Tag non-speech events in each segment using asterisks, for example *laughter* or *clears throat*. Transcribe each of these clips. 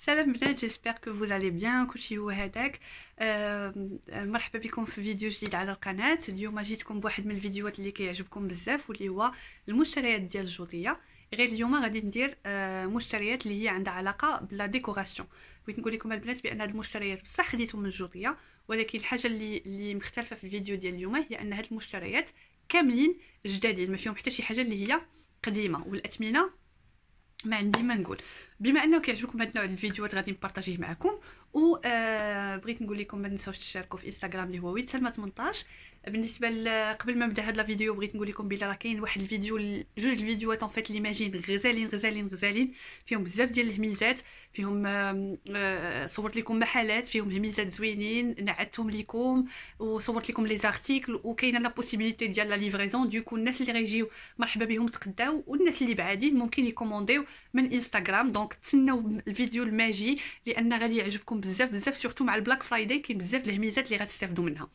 سلام بنات j'espère que vous allez bien كلشي هو هذاك مرحبا بكم في فيديو جديد على القناه اليوم جيتكم بواحد من الفيديوهات اللي كيعجبكم بزاف واللي هو المشتريات ديال الجوطيه غير اليوم غادي ندير مشتريات اللي هي عندها علاقه ب la décoration بغيت نقول لكم البنات بان هاد المشتريات بصح خديتهم من الجوطيه ولكن الحاجة اللي اللي مختلفه في الفيديو ديال اليوم هي ان هاد المشتريات كاملين جدادين ما فيهم حتى شي حاجة اللي هي قديمه والاثمنه ما عندي ما نقول. بما أنه كيعجبكم هاد النوع الفيديوهات غادي نبارطاجيه معكم و آه بغيت نقول لكم ما تنساوش تشاركوا في انستغرام اللي هو with سلمى 18 بالنسبة قبل ما نبدأ هاد la vidéo بغيت نقول لكم بلا راه كاين واحد الفيديو جوج الفيديوهات en fait اللي ماجين غزالين غزالين غزالين. فيهم بزاف ديال الهميزات فيهم آه صورت لكم محلات فيهم هميزات زوينين نعتتهم لكم وصورت لكم les articles وكاينة la possibilité ديال la livraison donc الناس اللي غيجيو مرحبا بهم تقداو والناس اللي بعادين ممكن يكومونديو من انستغرام donc تسناو الفيديو الماجي لأن غادي يعجبكم بزاف بزاف surtout مع ال Black Friday كاين بزاف الهميزات اللي غتستافدوا منها.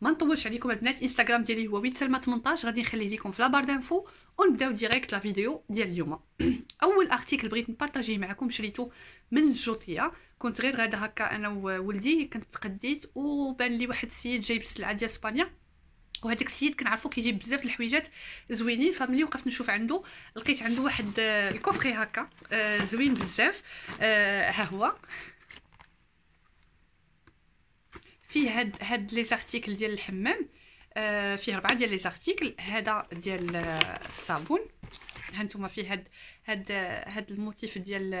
ما نطولش عليكم البنات انستغرام ديالي هو with سلمى 18 غادي نخليه لكم في la barre d'infos ونبداو direct la vidéo ديال اليوم. *clears throat* أول article بغيت نبارطاجيه معكم شريته من الجوطيه كنت غير غادا هكا أنا وولدي كنت تقديت وبان لي واحد السيد جايب السلعه ديال إسبانيا. وهذاك السيد كنعرفو كيجيب بزاف الحويجات زوينين. فملي وقفت نشوف عنده لقيت عنده واحد ال coffret هكا زوين بزاف. ها هو. فيه هاد هاد les articles ديال الحمام آه فيه اربعه ديال les articles هذا ديال الصابون. هانتوما فيه هاد هاد هاد ال motif ديال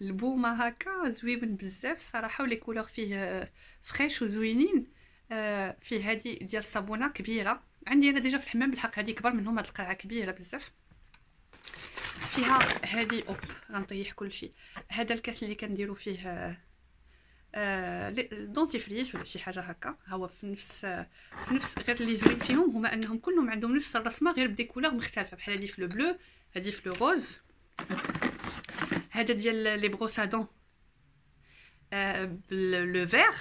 البومة هكا زوين بزاف صراحة و les couleurs فيه fraîches وزوينين. آه فيه هادي ديال الصابونة كبيرة. عندي أنا déjà في الحمام بالحق هادي كبر منهم هاد القرعة كبيرة بزاف. فيها هادي hop غنطيح كلشي. هذا الكاس اللي كنديرو فيه آه dentifrice ولا شي حاجة هكا. هو في نفس في نفس غير اللي زوين فيهم هما أنهم كلهم عندهم نفس الرسمة غير ب des couleurs مختلفة. بحال هذه في le bleu هذه في le rose. هذا ديال les brosses à dents آه le verre.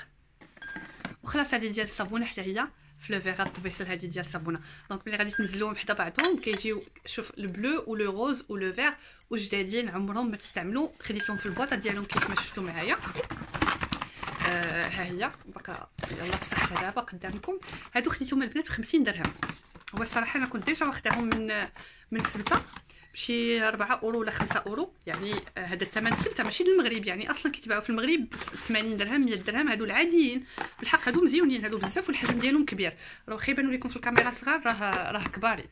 وخلاص هذه ديال الصابونة حتى هي في le vert الطبيسل هذه ديال الصابونة. donc ملي غادي تنزلوهم حدا بعضهم كيجيو شوف ال bleu و le rose و le vert وجدادين عمرهم ما تستعملوا خديتهم في البواطة ديالهم كيف ما شفتوا معايا. آه ها هي. بقى يلا فسختها دابا قدامكم. هادو خديتهم البنات ب 50 درهم. هو الصراحة أنا كنت déjà واخداهم من من سبتة بشي 4 أورو ولا 5 أورو. يعني هذا الثمن سبتة ماشي المغرب. يعني أصلا كيتباعوا في المغرب 80 درهم 100 درهم. هادو العاديين. بالحق هادو مزيونين. هادو بزاف والحجم ديالهم كبير. راه واخا يبانوا لكم في الكاميرا صغار راه راه كبارين.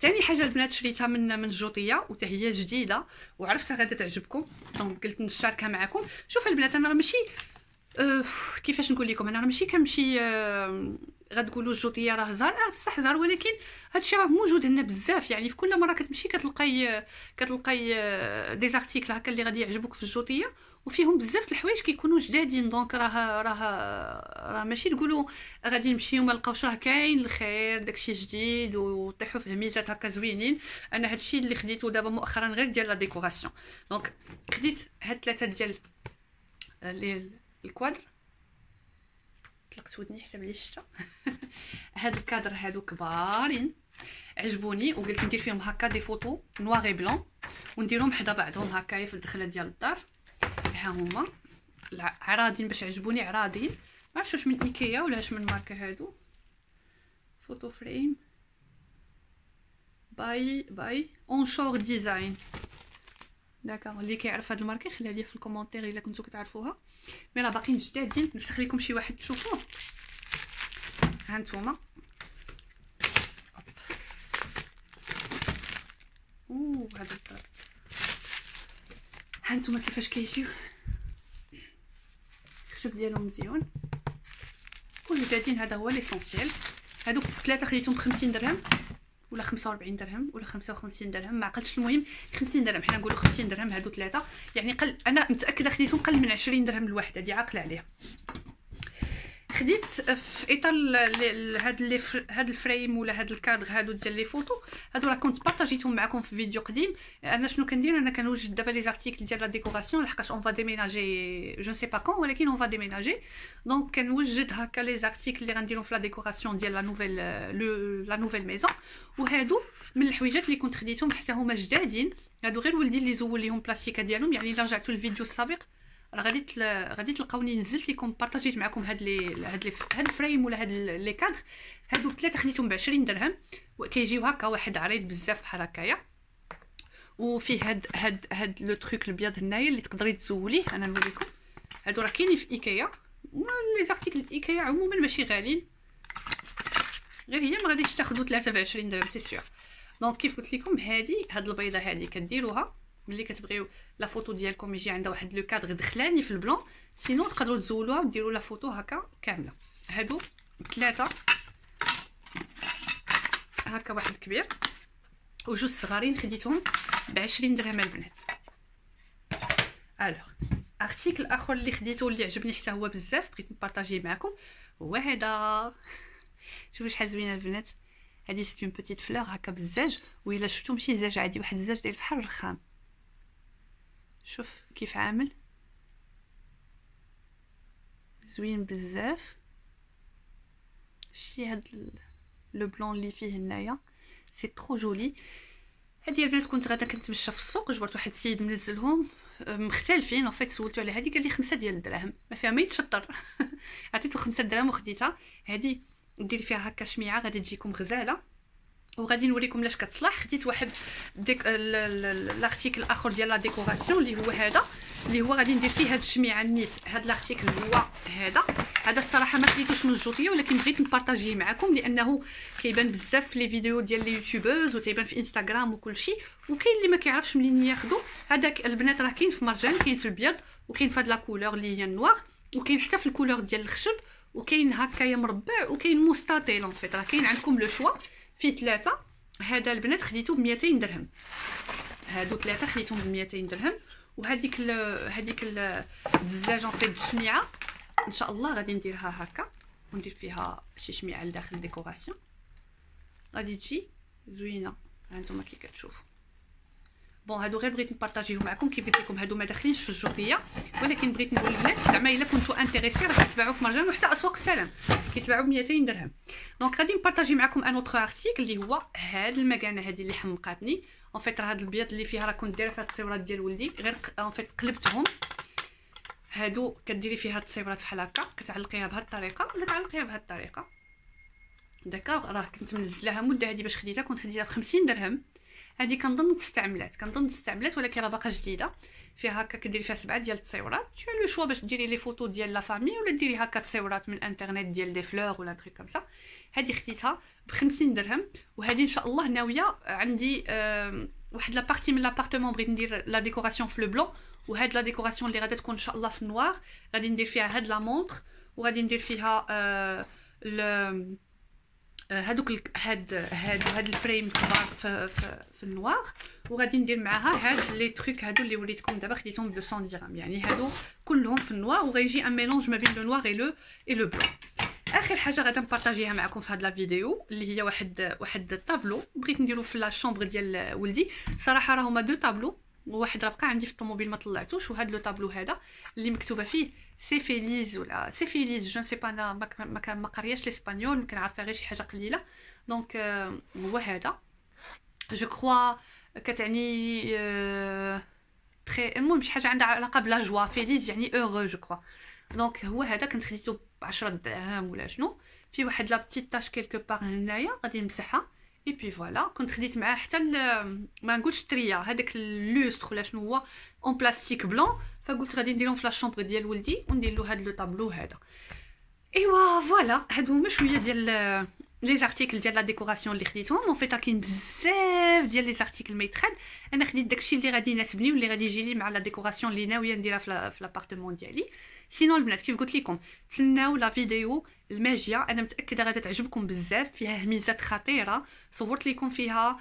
ثاني حاجة البنات شريتها من من الجوطيه وتا هي جديدة وعرفتها غادا تعجبكم. donc قلت نشاركها معكم شوف البنات أنا ماشي كيفاش نقول لكم؟ أنا راه ماشي كنمشي أه غتقولوا الجوطية راه زهر. آه بصح زهر ولكن هادشي راه موجود هنا بزاف. يعني في كل مرة كتمشي كتلقاي كتلقاي des articles هكا اللي غادي يعجبوك في الجوطية وفيهم بزاف الحوايج كيكونوا جدادين. donc راه راه راه ماشي تقولوا غادي نمشيو ما نلقاوش راه كاين الخير داكشي جديد وطيحوا في هميزات هكا زوينين. أنا هادشي اللي خديته دابا مؤخرا غير ديال la décoration. donc خديت هاد ثلاثة ديال الكوادر. طلقت ودني حتى بلي شتا *laughs* هاد الكادر هادو كبارين. عجبوني وقلت ندير فيهم هكا des photos noir et blanc. ونديرهم حدا بعضهم هكايا في الدخلة ديال الدار. ها هما. عراضين باش عجبوني عراضين. ما واش من إيكيا ولا واش من ماركة هادو. photo frame. by by. اونشور design d'accord اللي كيعرف هاد الماركة خليها لي في ال commentaire إلا كنتو كتعرفوها. mais راه باقيين جدادين نفسخ لكم شي واحد تشوفوه ها نتوما. أوه هذا الدار ها نتوما كيفاش كيجيو؟ الخشب ديالهم مزيون. كل جدادين هذا هو l'essentiel هادوك ثلاثة خديتهم ب 50 درهم. ولا 45 درهم ولا 55 درهم ما عقلتش المهم 50 درهم. حنا نقولوا 50 درهم هادو ثلاثة. يعني قل أنا متأكدة خديتهم قل من 20 درهم الواحده هادي عاقلة عليها. خديت في إطار هاد les هاد ال frame ولا هاد الكادر هادو ديال les photos هادو راه كنت بارطاجيتهم معكم في فيديو قديم. أنا شنو كندير؟ أنا كنوجد دابا les articles ديال la décoration لحقاش on va déménager je sais pas quand ولكن on va déménager donc كنوجد هكا les articles اللي غنديرهم في la décoration ديال la nouvelle la nouvelle maison وهادو من الحويجات اللي كنت خديتهم حتى هما جدادين. هادو غير ولدي اللي زول ليهم بلاستيكه ديالهم يعني إلا رجعتوا للفيديو السابق. راه غادي. غادي تلقاوني نزلت لكم بارطاجيت معكم هاد les هاد les هاد ال frame ولا هاد les cadres. هادو ثلاثة خديتهم ب 20 درهم. وكيجيو هكا واحد عريض بزاف بحال هكايا. وفيه هاد هاد هاد le truc الابيض هنايا اللي تقدري تزوليه أنا نوريكم. هادو راه كاينين في إيكيا. les articles إيكيا عموما ماشي غاليين. غير هي ما غاديش تاخذوا 23 درهم c'est sûr donc كيف قلت لكم هادي هاد البيضة هادي كديروها. ملي كتبغيو la photo ديالكم يجي عندها واحد le cadre دخلاني في ال blanc sinon تقدروا تزولوها وديروا la photo هكا كاملة. هادو ثلاثة. هكا واحد كبير. وجوج صغارين خديتهم ب 20 درهم البنات. Alors article آخر اللي خديته اللي عجبني حتى هو بزاف بغيت نبارطاجيه معكم هو هذا *laughs* شوفوا شحال زوينة البنات. هذه c'est une petite fleur هكا بالزاج وإلا شفتو ماشي زاج عادي واحد الزاج ديال البحر رخام شوف كيف عامل. زوين بزاف. شتي هاد le blanc اللي فيه هنايا. c'est trop joli. هادي البنات كنت غادا كنتمشى في السوق جبرت واحد السيد منزلهم. مختلفين en fait سولتو على هادي قال لي خمسة ديال الدراهم. ما فيها ما يتشطر. *laughs* عطيتو خمسة دراهم وخديتها. هادي ديري فيها هكا شميعة غادي تجيكم غزالة. وغادي نوريكم لاش كتصلح. خديت واحد ديك l'article آخر ديال la décoration اللي هو هذا. اللي هو غادي ندير فيه هاد الشميعة النيت هاد l'article هو هذا. هذا الصراحة ما خديتوش من الجوطية ولكن بغيت نبارطاجيه معكم لأنه كيبان بزاف في les vidéos ديال les youtubeurs وتيبان في إنستغرام وكل شيء وكاين اللي ما كيعرفش منين ياخذو هذاك البنات راه كاين في مرجان كاين في البيض وكاين في هاد la couleur اللي هي ال noir وكاين حتى في ال couleur ديال الخشب وكاين هكايا مربع وكاين مستطيل en fait راه كاين عندكم le choix فيه ثلاثة. هذا البنات خديته ب 200 درهم. هادو ثلاثة خديتهم ب 200 درهم. وهذيك هذيك د الزاج en fait الشميعه إن شاء الله غادي نديرها هكا. وندير فيها شي شميعة لداخل ال décoration. غادي تجي زوينة. هانتوما كي كتشوفوا bon هادو غير بغيت نبارطاجيهم معكم كيف قلت لكم هادو ما داخلينش في الجوطيه ولكن بغيت نقول البنات زعما إلا كنتو intéressées راه كتباعوا في مرجان وحتى أسواق السلام. كيتباعوا ب 200 درهم. donc غادي نبارطاجي معكم un autre article اللي هو هاد المكانة هادي اللي حمقاتني. en fait راه هاد البيض اللي فيها راه كنت دايرة فيها التصويرات ديال ولدي. غير en fait قلبتهم. هادو كديري فيها التصويرات بحال هكا. كتعلقيها بهاد الطريقة. ولا تعلقيها بهاد الطريقة. d'accord راه كنت منزلاها مدة هادي باش خديتها. كنت خديتها ب 50 درهم. هذه كنظن تستعملات كنظن تستعملات ولكن راه باقا جديدة. فيها هكا كديري فيها سبعة ديال التصويرات. t'as le choix باش ديري les photos ديال la famille ولا ديري هكا تصويرات من الانترنت ديال des fleurs ولا trucs comme هذه خديتها ب 50 درهم. وهذه إن شاء الله ناويه عندي أه واحد la partie من l'appartement بغيت ندير la décoration في le blanc وهاد la décoration اللي غادي تكون إن شاء الله في ال noir. غادي ندير فيها هاد la montre وغادي ندير فيها أه هادوك هاد هاد هاد ال frame كبار في, في, في ال noir وغادي ندير معاها هاد les trucs هادو اللي وريتكم دابا خديتهم ب 200 درهم. يعني هادو كلهم في ال noir وغيجي un mélange ما بين le noir et le et le blanc آخر حاجة غادي نبارطاجيها معكم في هاد la vidéo اللي هي واحد واحد الطابلو بغيت نديرو في la chambre ديال ولدي. صراحة راه هما deux tableaux وواحد راه بقى عندي في الطوموبيل ما طلعتوش وهاد le tableau هذا اللي مكتوبة فيه sé feliz ولا sé feliz je sais pas أنا ما ما قرياش الإسبانيول يمكن عارفة غير شي حاجة قليلة. donc هو هذا. je crois كتعني très المهم شي حاجة عندها علاقة ب la joie feliz يعني heureux je crois donc هو هذا كنت خديته ب 10 دراهم ولا شنو. في واحد la petite tache quelque part هنايا غادي نمسحها. et puis voilà كنت خديت معاه حتى ما نقولش تريا هذاك ال lustre ولا شنو هو en plastique blanc فقلت غادي نديرهم في la chambre ديال ولدي وندير له هذا le tableau هذا ايوا voilà هادو هما شوية ديال les articles ديال la décoration اللي خديتهم en fait كاين بزاف ديال les articles ما يتخاد أنا خديت داكشي اللي غادي يناسبني واللي غادي يجي لي مع la décoration اللي ناويه نديرها في l'appartement ديالي sinon البنات كيف قلت لكم تسناو la vidéo الجاية أنا متاكده غادي تعجبكم بزاف فيها هميزات خطيره صورت لكم فيها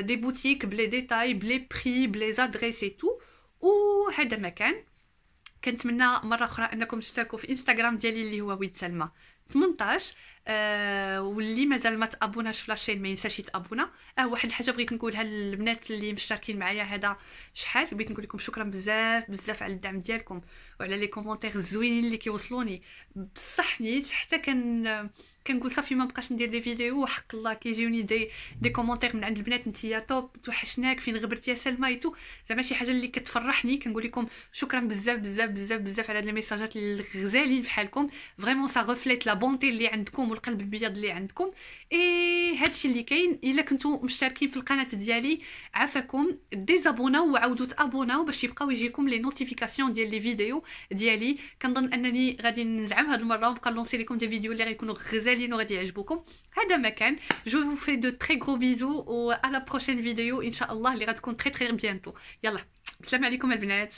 des boutiques ب les détails ب les prix ب les adresses et tout وهذا ما كان كنتمنى مره أخرى انكم تشتركوا في انستغرام ديالي اللي هو ويد سلمى 18 آه واللي مازال ما تأبوناش في la chaîne ما ينساش يتأبونا. آه واحد الحاجة بغيت نقولها للبنات اللي مشتركين معايا هذا شحال؟ بغيت نقول لكم شكرا بزاف بزاف على الدعم ديالكم وعلى les commentaires الزوينين اللي كيوصلوني. بصح نيت حتى كان كنقول صافي ما بقاش ندير des vidéos وحق الله كيجيوني des des commentaires من عند البنات نتيا top توحشناك فين غبرتي يا سلمى et tout زعما شي حاجة اللي كتفرحني كنقول لكم شكرا بزاف بزاف بزاف بزاف على هاد الميساجات الغزالين بحالكم vraiment ça reflète la bonté اللي عندكم والقلب الابيض اللي عندكم. إي هادشي اللي كاين إلا كنتو مشتركين في القناة ديالي عافاكم ديزابوناو وعاودوا تابوناو باش يبقاو يجيكم les notifications ديال les vidéos ديالي. كنظن أنني غادي نزعم هاد المرة ونبقى نلونسي لكم des vidéos اللي غيكونوا غزالين وغادي يعجبوكم. هذا ما كان. je vous fais de très gros bisous et à la prochaine vidéo إن شاء الله اللي غتكون très très bientôt يلا السلام عليكم البنات.